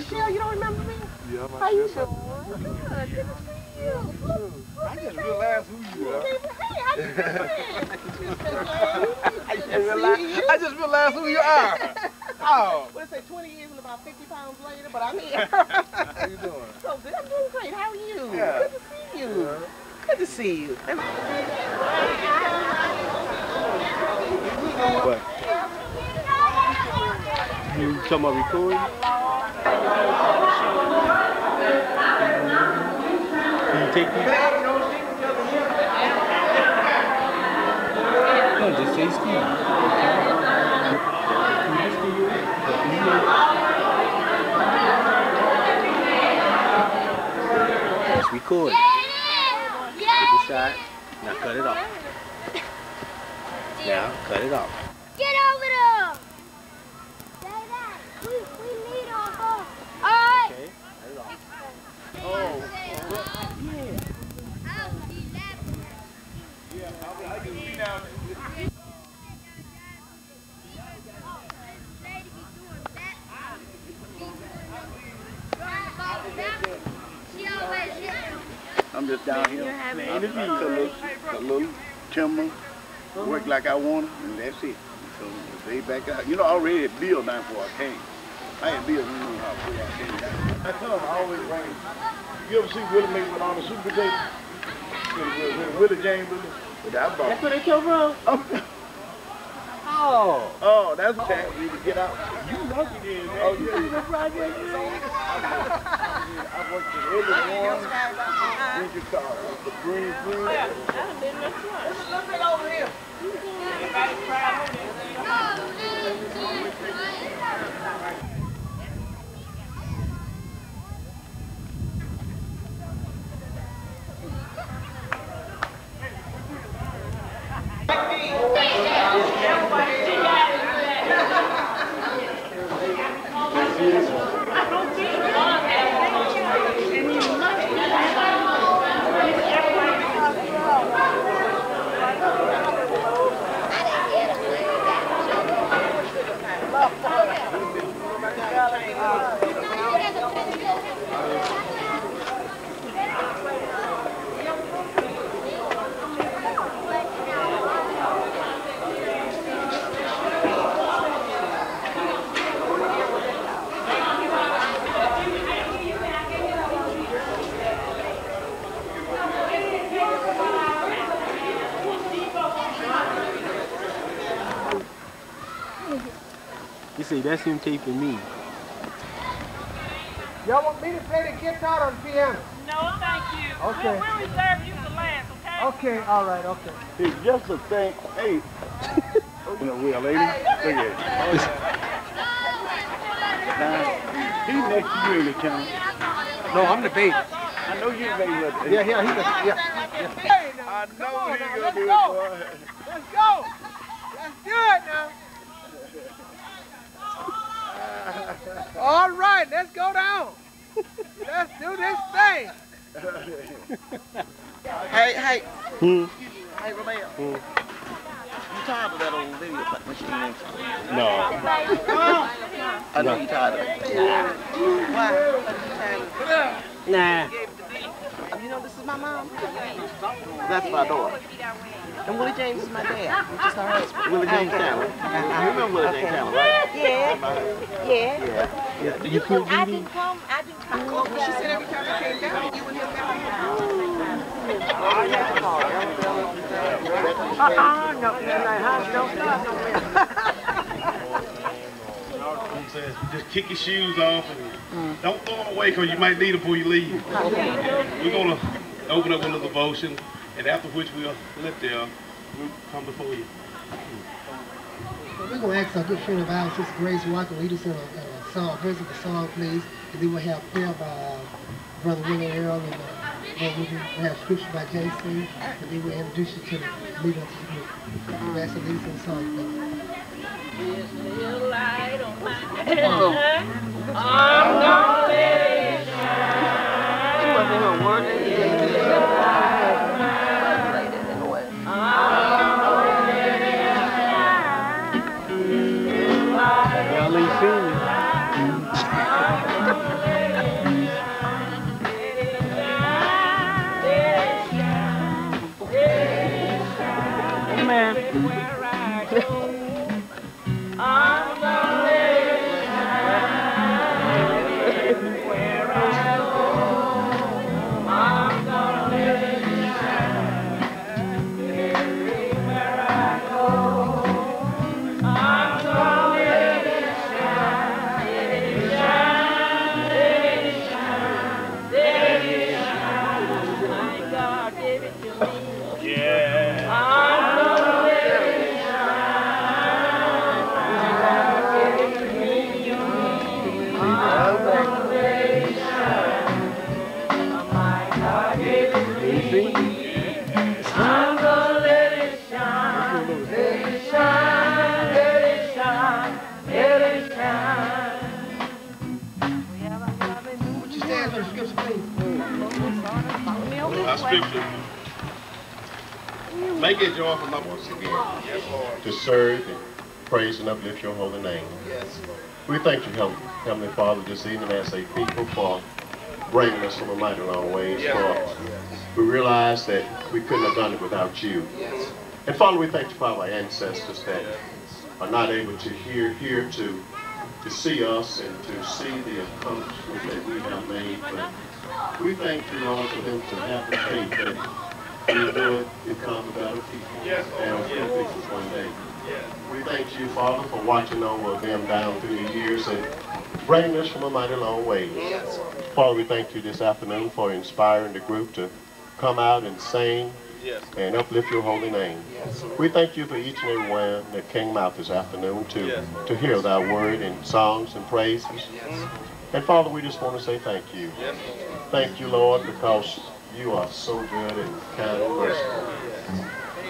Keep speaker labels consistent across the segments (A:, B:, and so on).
A: Michelle, you don't remember me?
B: Yeah,
A: How you doing? Good, good to see you.
B: I just realized who you are.
A: Hey, how you doing?
B: I just realized, I just realized who you are. Oh.
A: What did it say, 20 years and about 50 pounds later, but I'm here.
B: How you doing?
A: so good, I'm doing great. How are you?
B: Yeah.
A: Good to see you. Good to see you.
C: What? You talking about recording? Can you take these? No, just say Steve. It's recording. Take a shot. Now cut it off. Now cut it off.
D: Get over there! Say that. We, we need our home. All right.
C: Okay, cut it off.
D: Oh.
E: I'm just down here. I, I cut a little, a little timber, work like I want to, and that's it. So they back out. You know, I already had Bill down before I came. I had Bill, you know how before I came down. I tell him I always bring. You ever see Willie make with all the super potatoes? With, with, with Willie James with it? But
A: That's where they come from?
E: Oh, oh, oh that's a chance for you to get out. You lucky then, man. Oh, yeah. I worked in every one. Car. The green food.
A: Look it over here.
C: You see, that's him taping me.
F: Y'all want me to play the guitar or the piano?
G: No, thank you.
F: Okay.
G: We'll, we'll reserve you for last, okay?
F: Okay, all right, okay.
E: It's just a thing. Hey. you know, well, lady. Look at it. Now, he next to you in the town.
F: No, I'm the baby.
E: I know you made with
F: Yeah, yeah, he's a, yeah, yeah.
E: I know
F: Come on
E: he gonna do it,
F: let's
E: boy.
F: Let's go. Let's do it now. All right, let's go down. Let's do this thing.
A: Hey, hey.
C: Hmm.
A: Hey, Romeo.
C: Hmm.
A: You tired of that old video machine?
C: No.
A: I know you tired of it. Why?
C: Nah.
A: You know this is my mom? That's my daughter. And Willie James is my dad, which is her husband.
E: Willie James Chandler. You remember Willie James Chandler, right?
D: Yeah, yeah.
E: Yeah.
C: Yeah. You cool,
D: I
C: Dee Dee?
D: didn't come, I didn't come.
A: She said every time I came down, you and him
F: Uh-uh, no, like, how don't start no
H: I'm just kick your shoes off and don't throw them away because you might need them before you leave. We're going to open up with a little devotion, and after which we'll let the group come before you.
F: We're going to ask our good friend of ours, Sister Grace Walker, lead us in a, a song, verse of the song, please. And then we'll have prayer by uh, Brother Willie Earl, and uh, then we'll have scripture by Jason, and then we'll introduce you to the leader of the group. We'll ask the lead us in the song, please.
G: I'm gonna let it
C: Y'all
G: Would
I: Make it joyful number once again. To serve and praise and uplift your holy name. Yes, We thank you, Heavenly Father, this evening as a people for bringing us from a mighty long ways. For we realize that we couldn't have done it without you. And Father, we thank you for our ancestors that are not able to hear here to to see us and to see the accomplishments that we have made. But we thank you, Lord, for them to have the faith that become a and people one day. We thank you, Father, for watching over them down through the years and bringing us from a mighty long way. Father, we thank you this afternoon for inspiring the group to come out and sing and uplift your holy name. We thank you for each and every one that came out this afternoon to, to hear thy word in songs and praises. And Father, we just want to say thank you. Thank you, Lord, because you are so good and kind and merciful.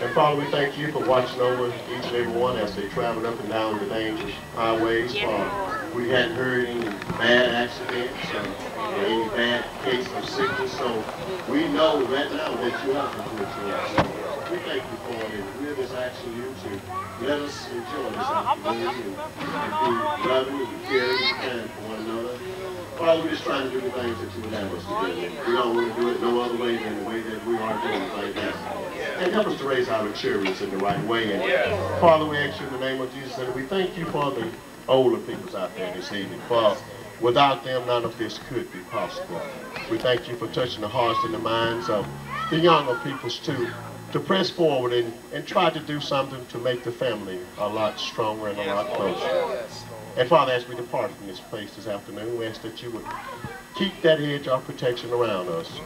I: And Father, we thank you for watching over each and every one as they traveled up and down the dangerous highways. Father, we hadn't heard any bad accidents or any bad case of sickness, so we know right now that you are good to us. We thank you for it, and we're just asking you to let us enjoy this opportunity and be loving and caring and kind for one another. Father, we're just trying to do the things that you would have us to do. We don't want to do it no other way than the way that we are doing it like that. And help us to raise our children in the right way. And Father, we ask you in the name of Jesus, and we thank you for the older peoples out there this evening. For without them, none of this could be possible. We thank you for touching the hearts and the minds of the younger peoples too, to press forward and, and try to do something to make the family a lot stronger and a lot closer. And Father, as we depart from this place this afternoon, we ask that you would keep that hedge of protection around us.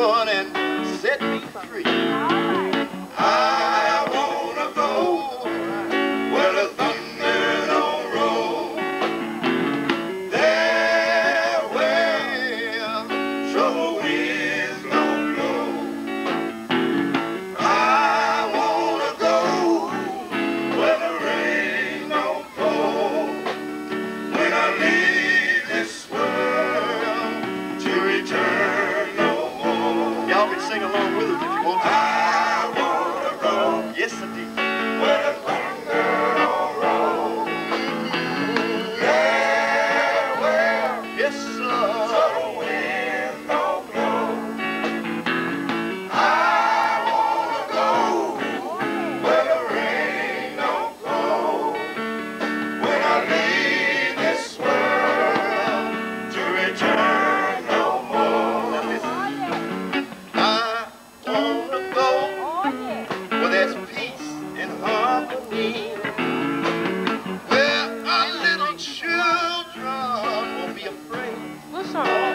J: morning set me
K: free. song.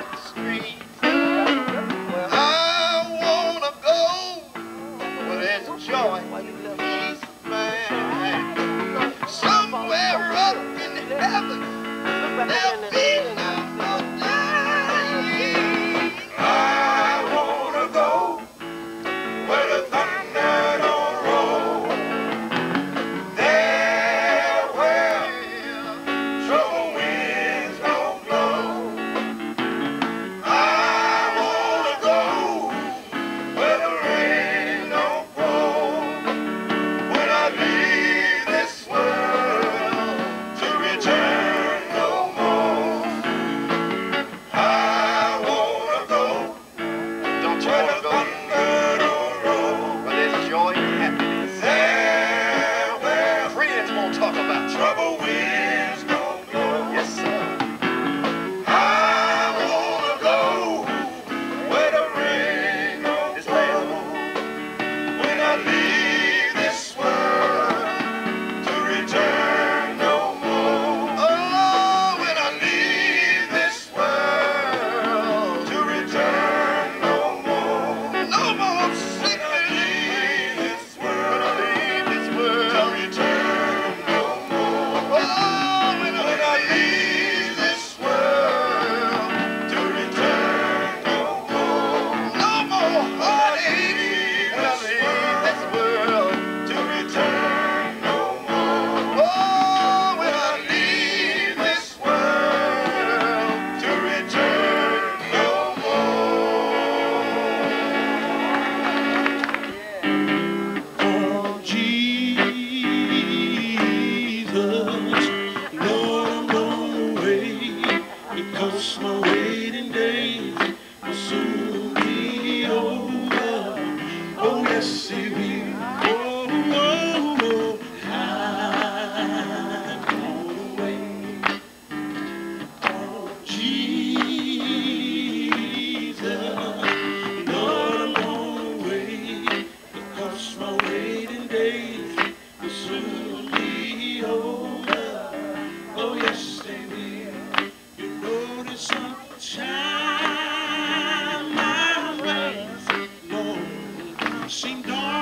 K: Seem dark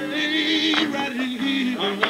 L: Right here.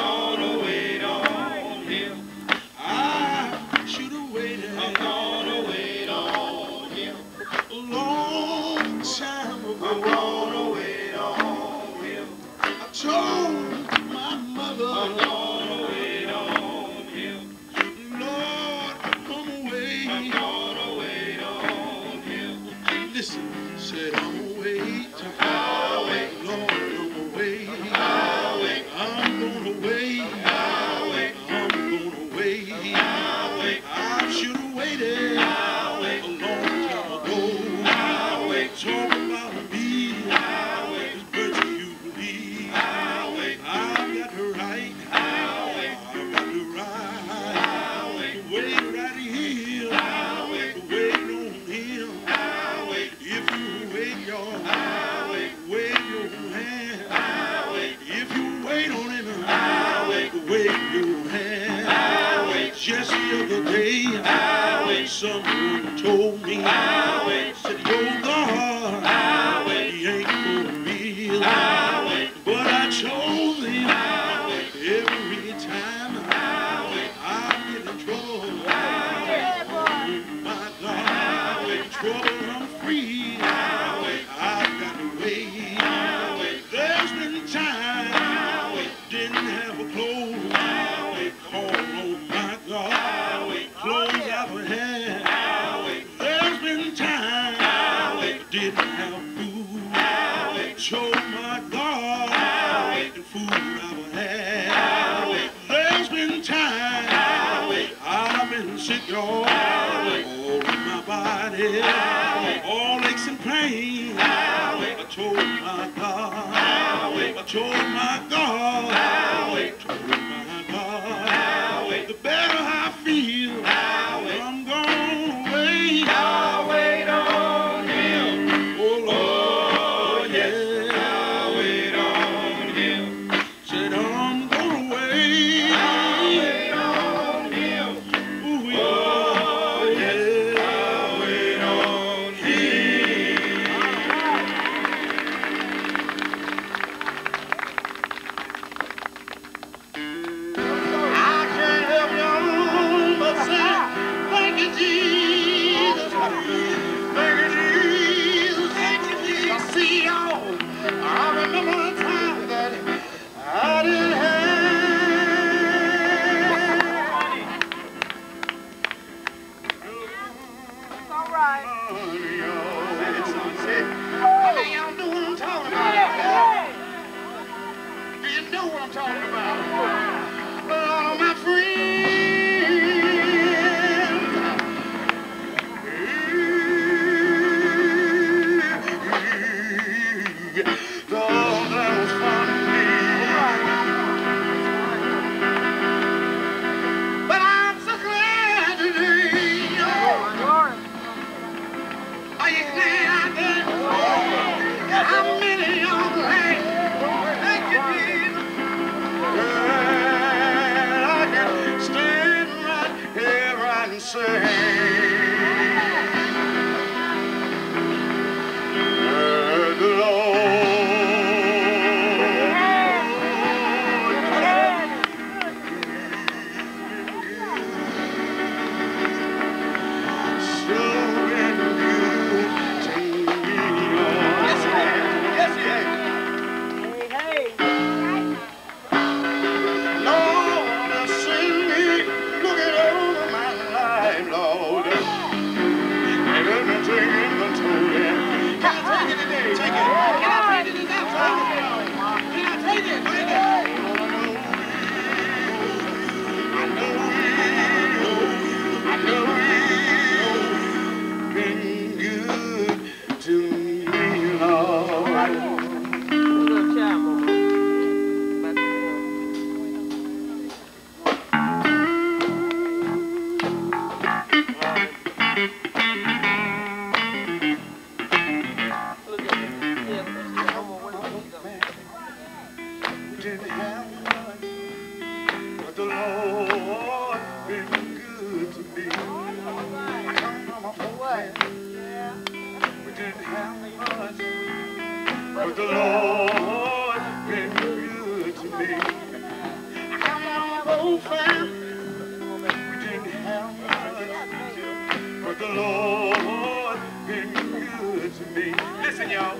L: listen, y'all.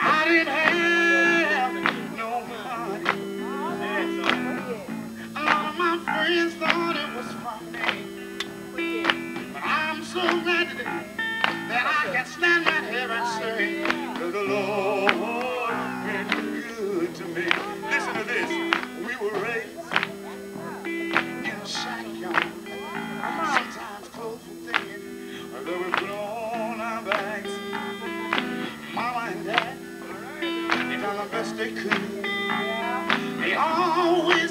L: I didn't have no money. A lot of my friends thought it was funny. But I'm so glad today that I can stand right here and say, to the Lord. they could. They always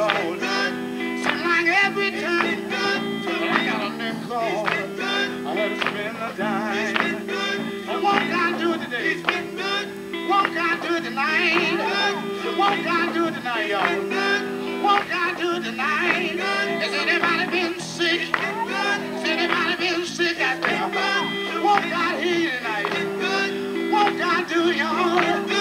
L: Lord. Seems like every time I got a new call, I had to spend a dime. But what can I do today? What can I do tonight? What can I do tonight, y'all? What can I do tonight? Has anybody been sick? Has anybody been sick out there? won't God heal tonight? Won't God do, y'all?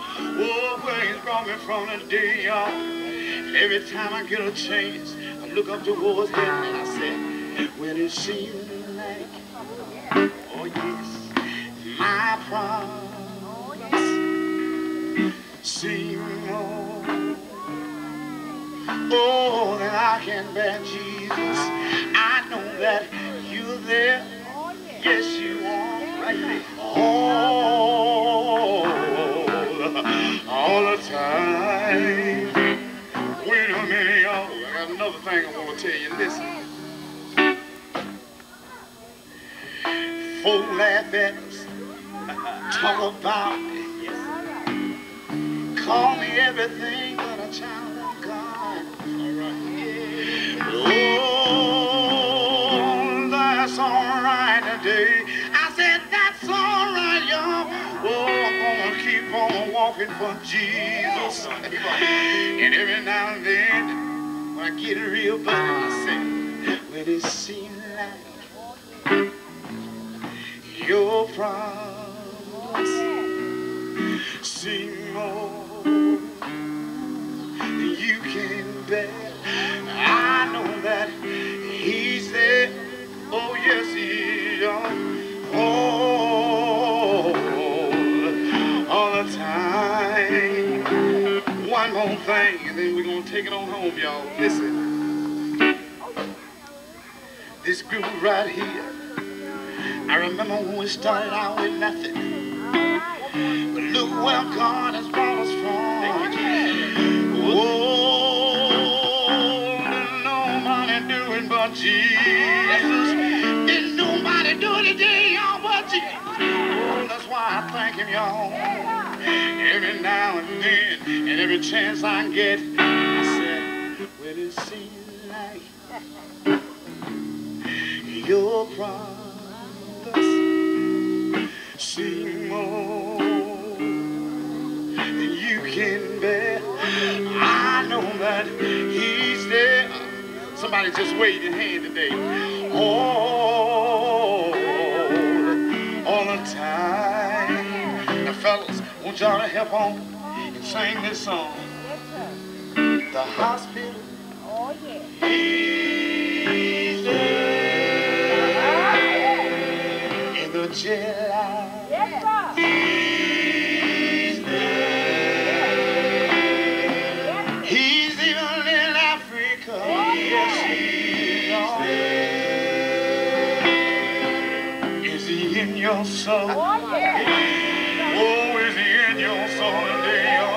L: Oh, he's brought me from today, y'all. Every time I get a chance, I look up towards heaven and I say, well, it seems like Oh yes, my promise seem more. Oh, that I can bear Jesus. I know that you're there. Yes, you are. All, all the time. Wait a minute, y'all. I got another thing I want to tell you. Listen. Folk laugh at us, talk about me, yes. call me everything but a child of God. Oh, that's all right today. Walking for Jesus. And every now and then, when I get real bad, I say, well, it seems like your promise seem more than you can bear. I know that take it on home, y'all. Listen, this group right here. I remember when we started out with nothing. But look where God has brought us from. Didn't nobody do it but Jesus. Didn't nobody do it today, y'all, but Jesus. Oh, that's why I thank him, y'all. Every now and then, and every chance I get, your promise seem more than you can bear. I know that He's there. Somebody just wave your hand today. All, all the time. Now, fellas, want y'all to help on and sing this song. The hospital.
D: Oh, yeah.
L: Soul?
D: Oh,
L: is he in your soul today? Oh,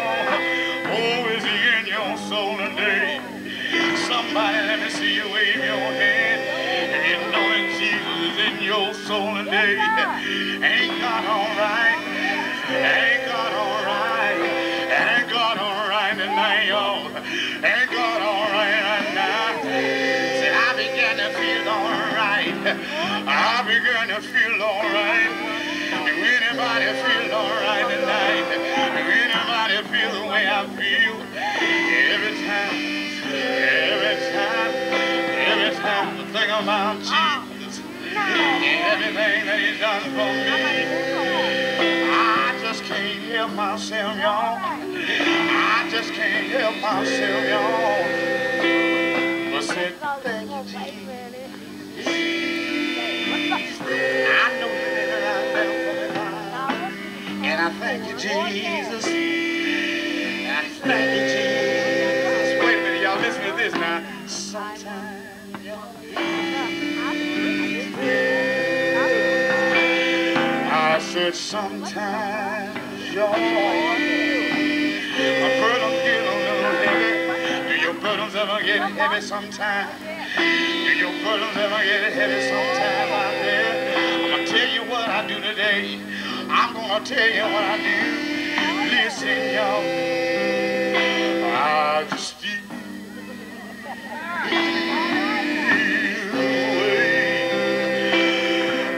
L: oh, is he in your soul today? Somebody let me see you wave your hand. And you know that Jesus is in your soul today. I feel? Every time, every time, every time I think about Jesus and everything that He's done for me, I just can't help myself, y'all. I just can't help myself, y'all. But said, thank you, Jesus. I know it out there for. And I thank you, Jesus. Jesus. Wait a minute, y'all. Listen to this now. Sometimes, y'all. I said sometimes, y'all. My burdens get a little heavy. Do your burdens ever get heavy sometime? Do your burdens ever get heavy sometime out there? I'm gonna tell you what I do today. I'm gonna tell you what I do. Listen, y'all. Feel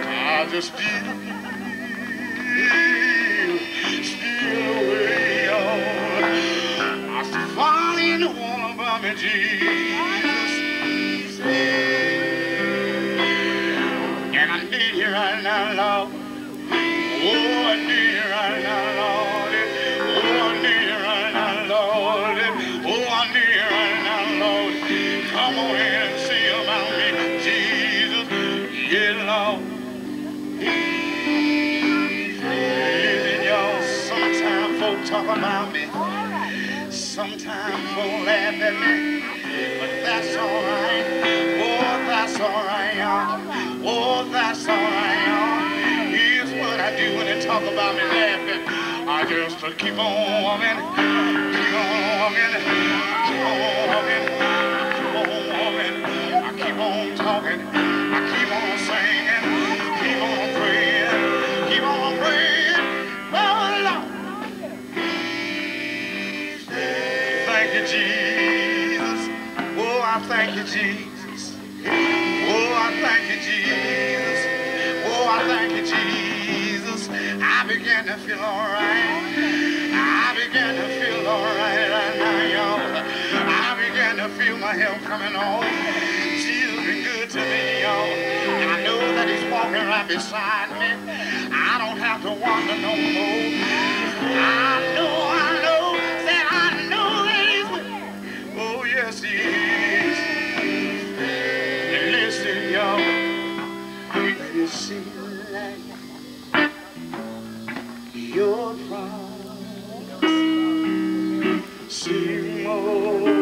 L: I just feel, still away, y'all. I still find the one about me, Yeah, Lord. Listen, y'all, sometimes folk talk about me. Sometimes folk laugh at me. But that's alright. Oh, that's alright, y'all. Oh, that's alright, y'all. Here's what I do when they talk about me laughing. I just keep on walking, keep on walking, keep on walking, keep on walking. I keep on talking, feel all right. I begin to feel all right now, y'all. I begin to feel my help coming on. Jesus been good to me, y'all. I know that he's walking right beside me. I don't have to wonder no more. I problems seem more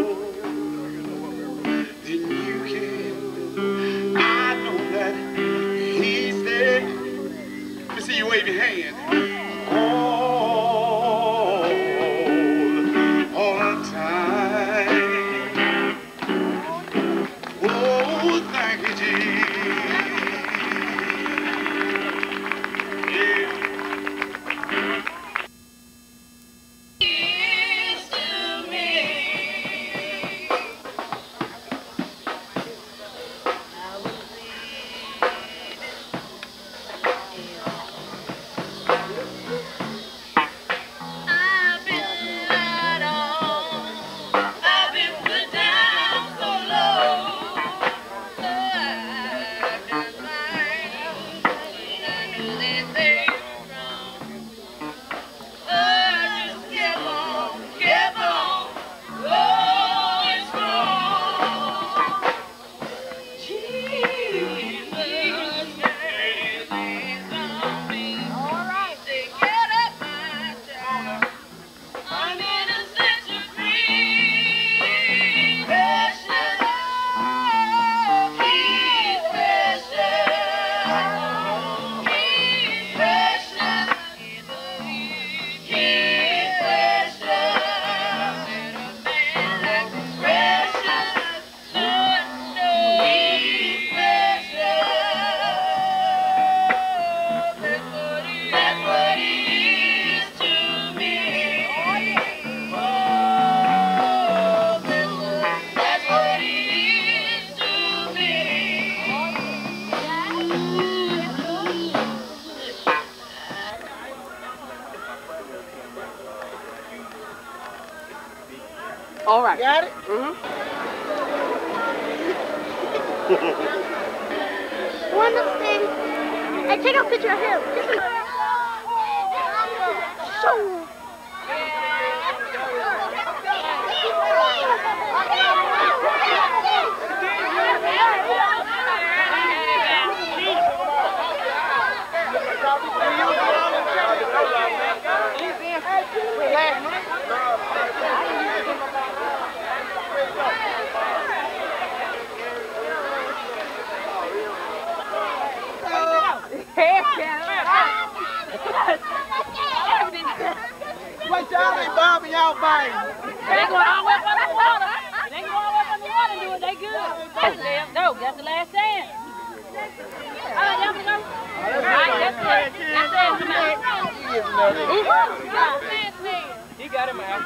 G: He
A: got
D: him
B: out.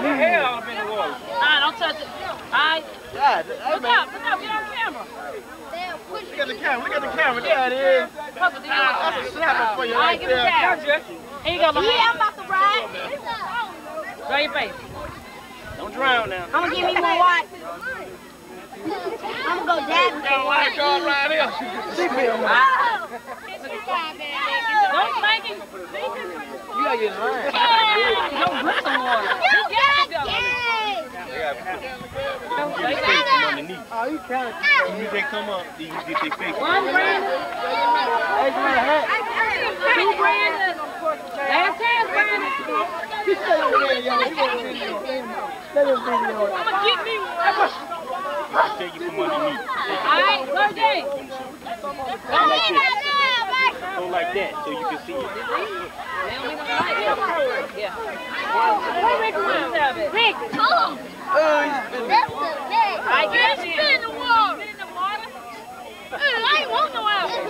B: His hair all up in the water.
G: All right, don't touch it. All right.
A: God, hey,
G: Look
A: man.
G: out. Look out. Get on camera.
A: Look at the camera. Look at the camera. There it is.
G: Papa, do you want
A: That's a slapper for you
G: All right,
A: right
G: give
A: there.
G: camera. Here you go, Lamar.
D: Yeah, I'm about to ride.
G: Draw your face.
B: Don't drown now.
D: I'm gonna give me one white. I'm gonna go dab.
B: Got a white card right here.
G: Don't spank him.
A: You gotta get in line.
G: Don't drink some water. You got it.
A: Oh, you kind
C: they come up, you get their face.
G: One
A: you hat?
G: Two Brandon. Last chance, Brandon.
A: He stay over there. He want to him video.
G: I'm gonna get me one.
C: I Take you from underneath.
G: All right, go James.
C: Go like that so you can see it.
G: Yeah. Where Rick Williams have it? Rick.
A: Oh.
D: That's the best.
G: I guess it.
D: Spin the water.
G: Spin the water.
D: I ain't want no apple.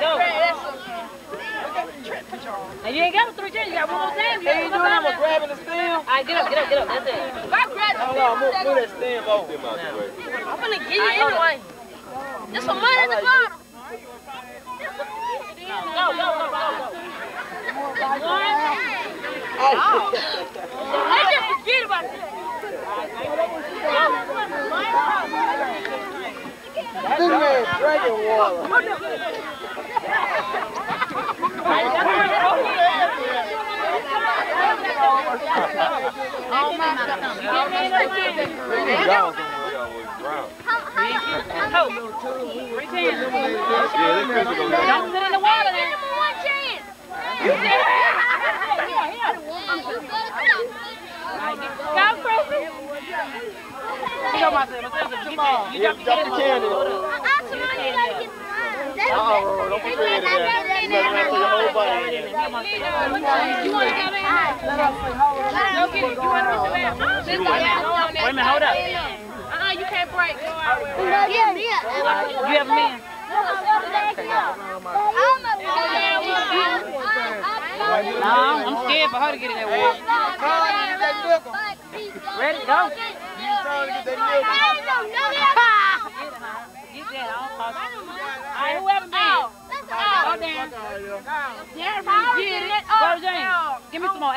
G: Go. And you ain't got the three chances. You got one more time. You
A: Hey, you doing
G: one
A: that? I'm
G: more time.
A: grabbing the stem.
G: All right, get up, get up, get up. That's it.
A: Hold on, move, move that stem over.
D: I'm gonna get you anyway. There's some money at the bottom.
G: Go, go, go, go, go. One.
D: Let's chance.
G: You? Wait a minute, hold up. You can't break. Go out. You have a man? No, I'm scared for her to get in that water. Ready? Go. Get that. I don't oh, talk. All right, whoever man. Go down. Go, James. Give me some more